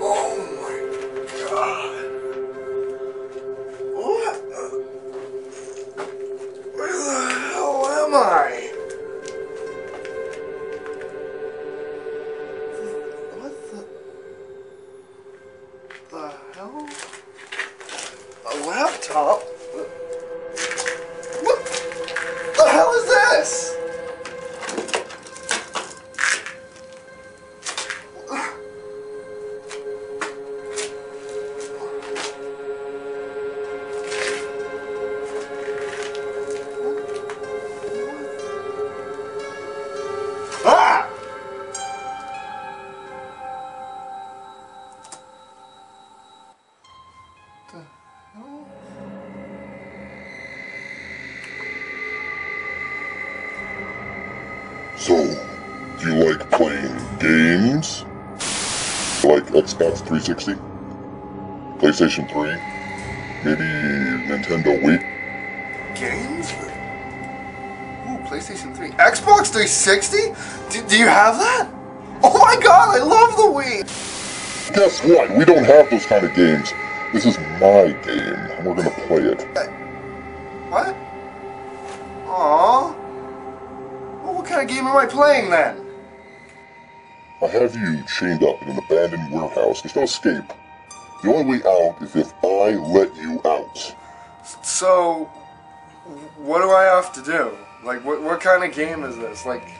Oh the hell am I? What the? The hell? A laptop? So, do you like playing games? Like Xbox 360? PlayStation 3? Maybe Nintendo Wii? Games? Ooh, PlayStation 3. Xbox 360? Do, do you have that? Oh my god, I love the Wii! Guess what? We don't have those kind of games. This is my game, and we're gonna play it. What? Aww. Well, what kind of game am I playing then? I have you chained up in an abandoned warehouse. There's no escape. The only way out is if I let you out. So, what do I have to do? Like, what, what kind of game is this? Like,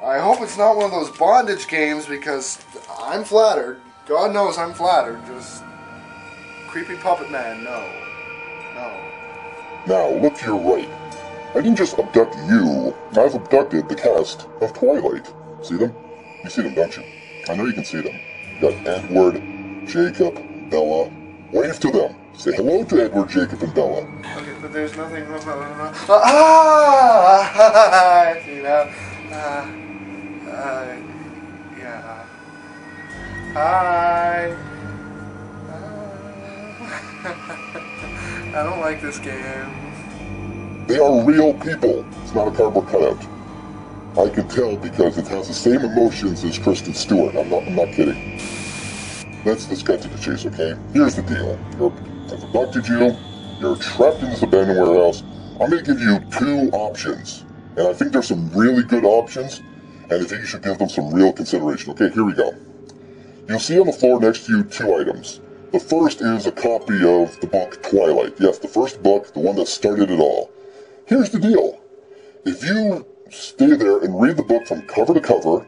I hope it's not one of those bondage games because I'm flattered. God knows I'm flattered. Just creepy puppet man, no. No. Now, look to your right. I didn't just abduct you, I've abducted the cast of Twilight. See them? You see them, don't you? I know you can see them. You got Edward, Jacob, Bella. Wave to them. Say hello to Edward, Jacob, and Bella. Okay, but there's nothing. Ah! I see now. Uh, uh, yeah. Hi. I don't like this game. They are real people. It's not a cardboard cutout. I can tell because it has the same emotions as Kristen Stewart. I'm not, I'm not kidding. Let's, let's to the chase, okay? Here's the deal. You're, I've abducted you. You're trapped in this abandoned warehouse. I'm going to give you two options. And I think there's some really good options. And I think you should give them some real consideration. Okay, here we go. You'll see on the floor next to you two items. The first is a copy of the book Twilight. Yes, the first book, the one that started it all. Here's the deal. If you stay there and read the book from cover to cover,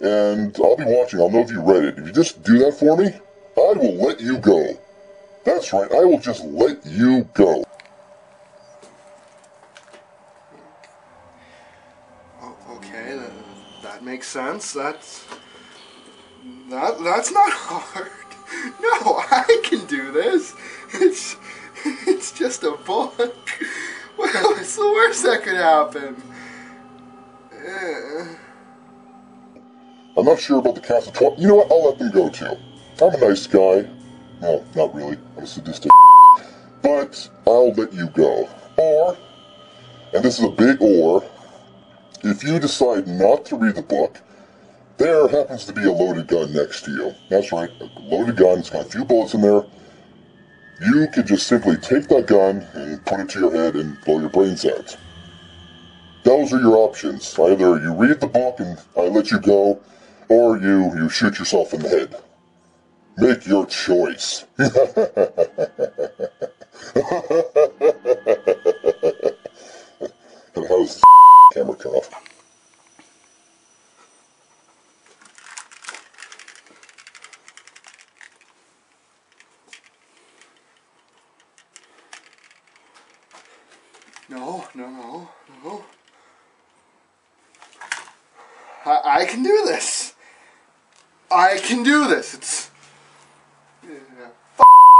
and I'll be watching, I'll know if you read it. If you just do that for me, I will let you go. That's right, I will just let you go. Oh, okay, that, that makes sense. That's that that's not hard. Happen. Eh. I'm not sure about the cast of Twilight. You know what? I'll let them go too. I'm a nice guy. Well, not really. I'm a sadistic. But I'll let you go. Or, and this is a big or, if you decide not to read the book, there happens to be a loaded gun next to you. That's right, a loaded gun. It's got a few bullets in there. You can just simply take that gun and put it to your head and blow your brains out. Those are your options. Either you read the book and I let you go, or you, you shoot yourself in the head. Make your choice. and how's the camera turn off? No, no, no, no. I, I can do this. I can do this. It's. Yeah,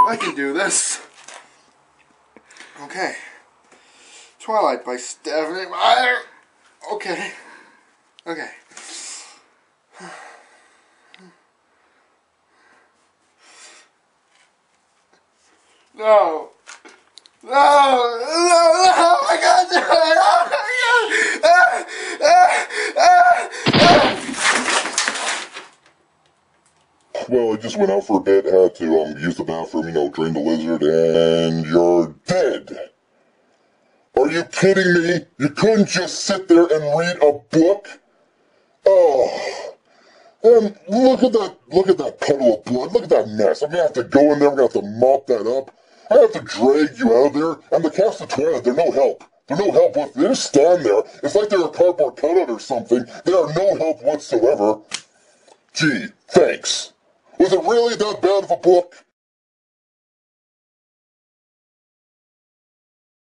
I can do this. Okay. Twilight by Stephenie Meyer. Okay. Okay. No. No, no, no, I can't do it. Oh my God. Ah, ah, ah, ah. Just went out for a bit, had to um, use the bathroom, you know, drain the lizard, and you're dead. Are you kidding me? You couldn't just sit there and read a book? Oh. And look at that, look at that puddle of blood. Look at that mess. I'm gonna have to go in there, I'm gonna have to mop that up. I have to drag you out of there. And the cast of Twilight, they're no help. They're no help with, they just stand there. It's like they're a cardboard cutout or something. They are no help whatsoever. Gee, thanks. Was it really that bad of a book?